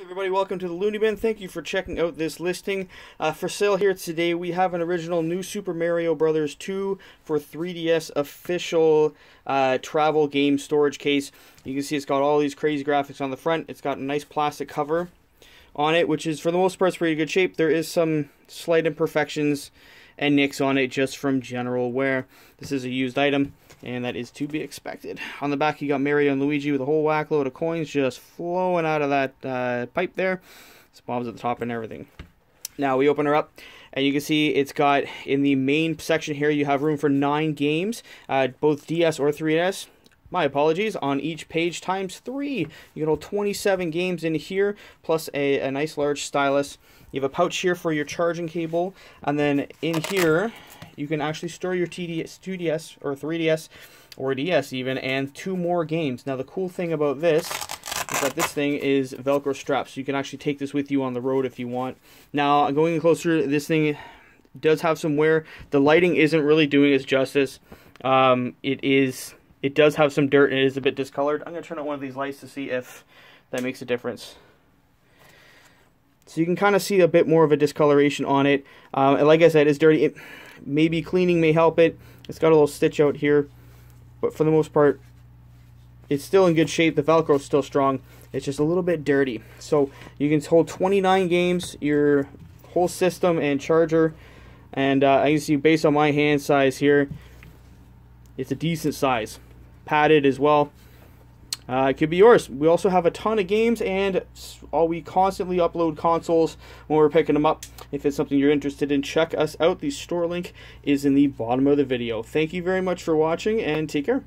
Everybody, welcome to the Loonie Bin. Thank you for checking out this listing. Uh, for sale here today, we have an original New Super Mario Brothers 2 for 3DS official uh, travel game storage case. You can see it's got all these crazy graphics on the front. It's got a nice plastic cover on it, which is for the most part pretty good shape. There is some slight imperfections and nicks on it just from general wear. This is a used item and that is to be expected. On the back, you got Mario and Luigi with a whole whack load of coins just flowing out of that uh, pipe there. Some Bombs at the top and everything. Now we open her up, and you can see it's got in the main section here. You have room for nine games, uh, both DS or 3DS. My apologies. On each page times three, you get all 27 games in here, plus a, a nice large stylus. You have a pouch here for your charging cable, and then in here you can actually store your TDS, 2DS or 3DS or DS even, and two more games. Now the cool thing about this is that this thing is Velcro straps. So you can actually take this with you on the road if you want. Now going closer, this thing does have some wear. The lighting isn't really doing its justice. Um, it is. It does have some dirt and it is a bit discolored. I'm going to turn on one of these lights to see if that makes a difference. So you can kind of see a bit more of a discoloration on it. Um, like I said, it's dirty. It, maybe cleaning may help it. It's got a little stitch out here. But for the most part, it's still in good shape. The Velcro is still strong. It's just a little bit dirty. So you can hold 29 games, your whole system and charger. And uh, I can see based on my hand size here, it's a decent size. Padded as well uh, it could be yours. We also have a ton of games, and all we constantly upload consoles when we're picking them up. If it's something you're interested in, check us out. The store link is in the bottom of the video. Thank you very much for watching, and take care.